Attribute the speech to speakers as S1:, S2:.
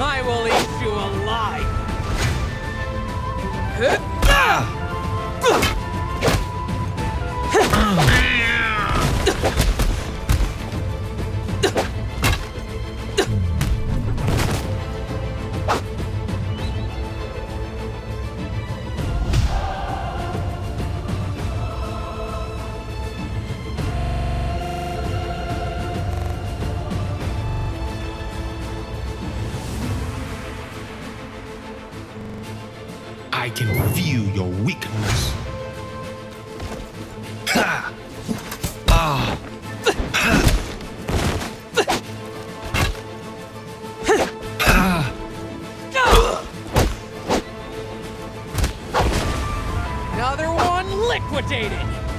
S1: I will eat you alive! Ah!
S2: I can feel your weakness. Ha! Ah!
S1: Another one liquidated!